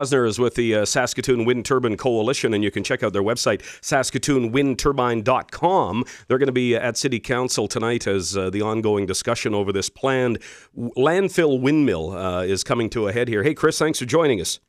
Osner is with the uh, Saskatoon Wind Turbine Coalition, and you can check out their website, saskatoonwindturbine.com. They're going to be at City Council tonight as uh, the ongoing discussion over this planned landfill windmill uh, is coming to a head here. Hey, Chris, thanks for joining us.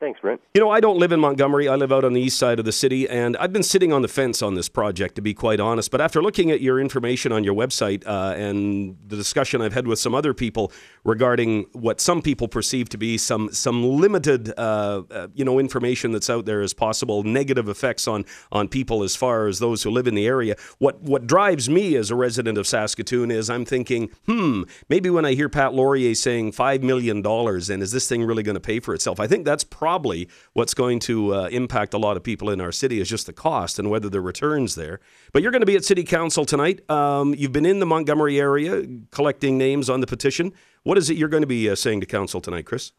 Thanks, Brent. You know, I don't live in Montgomery. I live out on the east side of the city, and I've been sitting on the fence on this project, to be quite honest. But after looking at your information on your website uh, and the discussion I've had with some other people regarding what some people perceive to be some some limited, uh, uh, you know, information that's out there as possible negative effects on on people as far as those who live in the area. What what drives me as a resident of Saskatoon is I'm thinking, hmm, maybe when I hear Pat Lorje saying five million dollars, and is this thing really going to pay for itself? I think that's probably probably what's going to uh, impact a lot of people in our city is just the cost and whether the returns there. But you're going to be at City Council tonight. Um, you've been in the Montgomery area collecting names on the petition. What is it you're going to be uh, saying to Council tonight, Chris?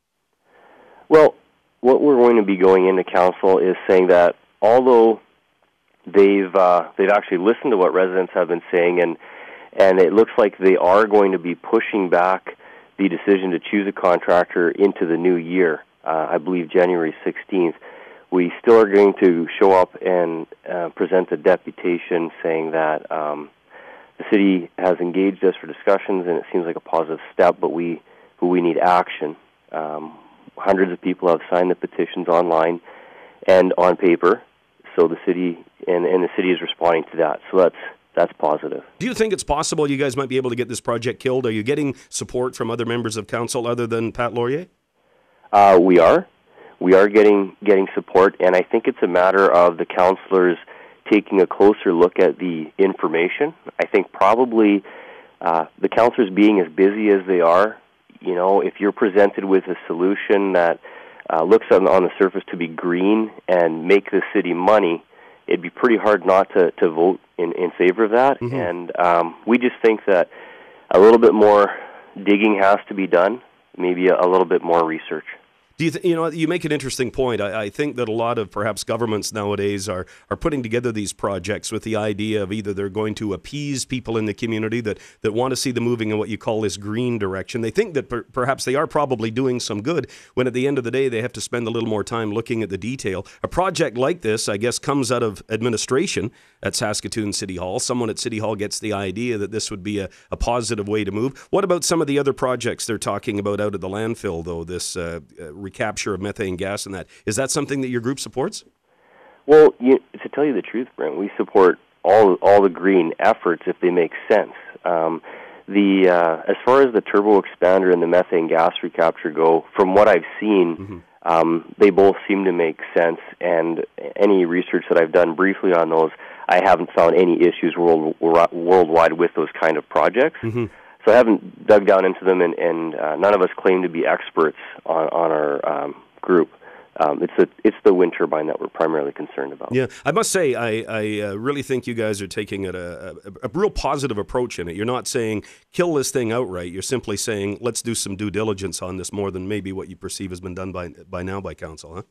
Well, what we're going to be going into Council is saying that although they've uh, they've actually listened to what residents have been saying and and it looks like they are going to be pushing back the decision to choose a contractor into the new year uh, I believe January 16th, we still are going to show up and uh, present a deputation saying that um, the city has engaged us for discussions and it seems like a positive step, but we but we need action. Um, hundreds of people have signed the petitions online and on paper, so the city and, and the city is responding to that. So that's that's positive. Do you think it's possible you guys might be able to get this project killed? Are you getting support from other members of council other than Pat Lorje? Uh, we are. We are getting getting support, and I think it's a matter of the councilors taking a closer look at the information. I think probably uh, the councilors being as busy as they are, you know, if you're presented with a solution that uh, looks on, on the surface to be green and make the city money, it'd be pretty hard not to, to vote in, in favor of that. Mm-hmm. And um, we just think that a little bit more digging has to be done, maybe a, a little bit more research. Do you, th- you know, you make an interesting point. I, I, think that a lot of perhaps governments nowadays are, are putting together these projects with the idea of either they're going to appease people in the community that, that want to see them moving in what you call this green direction. They think that per- perhaps they are probably doing some good when at the end of the day they have to spend a little more time looking at the detail. A project like this, I guess, comes out of administration at Saskatoon City Hall. Someone at City Hall gets the idea that this would be a, a positive way to move. What about some of the other projects they're talking about out of the landfill, though, this uh, uh, recapture of methane gas and that. Is that something that your group supports? Well, you, to tell you the truth, Brent, we support all all the green efforts if they make sense. Um, the uh, as far as the turbo expander and the methane gas recapture go, from what I've seen, mm-hmm. um, they both seem to make sense. And any research that I've done briefly on those, I haven't found any issues world, worldwide with those kind of projects. Mm-hmm so I haven't dug down into them, and, and uh, none of us claim to be experts on, on our um, group. Um, it's the it's the wind turbine that we're primarily concerned about. Yeah, I must say, I I uh, really think you guys are taking a, a, a, real positive approach in it. You're not saying kill this thing outright. You're simply saying let's do some due diligence on this more than maybe what you perceive has been done by by now by council, huh?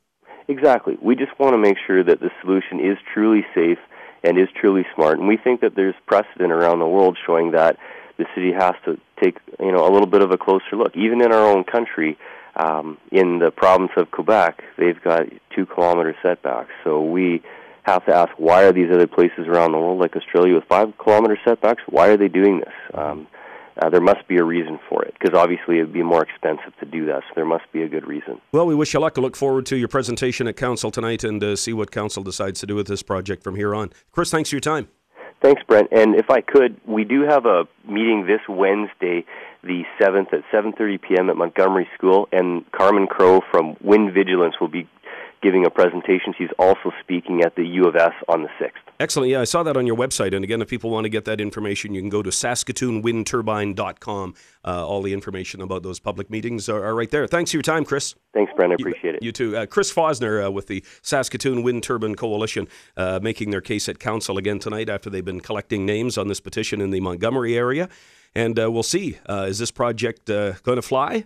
Exactly. We just want to make sure that the solution is truly safe and is truly smart, and we think that there's precedent around the world showing that the city has to take you know a little bit of a closer look. Even in our own country, um, in the province of Quebec, they've got two kilometer setbacks. So we have to ask why are these other places around the world, like Australia, with five kilometer setbacks? Why are they doing this? Um, uh, there must be a reason for it because obviously it would be more expensive to do that. So there must be a good reason. Well, we wish you luck. I look forward to your presentation at council tonight and uh, see what council decides to do with this project from here on. Chris, thanks for your time. Thanks, Brent. And if I could, we do have a meeting this Wednesday, the 7th at 7:30 p.m. at Montgomery School, and Carmen Krogh from Wind Vigilance will be giving a presentation. She's also speaking at the U of S on the 6th. Excellent. Yeah, I saw that on your website. And again, if people want to get that information, you can go to saskatoonwindturbine.com. Uh, all the information about those public meetings are, are, right there. Thanks for your time, Chris. Thanks, Brent. I appreciate you, it. You too. Uh, Chris Fosner uh, with the Saskatoon Wind Turbine Coalition uh, making their case at council again tonight after they've been collecting names on this petition in the Montgomery area. And uh, we'll see. Uh, is this project going to fly?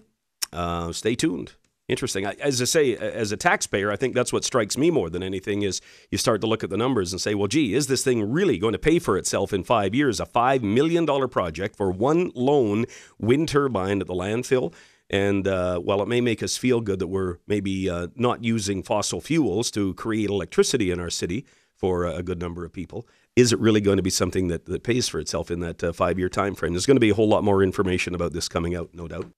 stay tuned. Interesting. As I say, as a taxpayer, I think that's what strikes me more than anything is you start to look at the numbers and say, well, gee, is this thing really going to pay for itself in five years? A $5 million project for one lone wind turbine at the landfill. And uh, while it may make us feel good that we're maybe uh, not using fossil fuels to create electricity in our city for a good number of people, is it really going to be something that, that pays for itself in that uh, five year time frame? There's going to be a whole lot more information about this coming out, no doubt.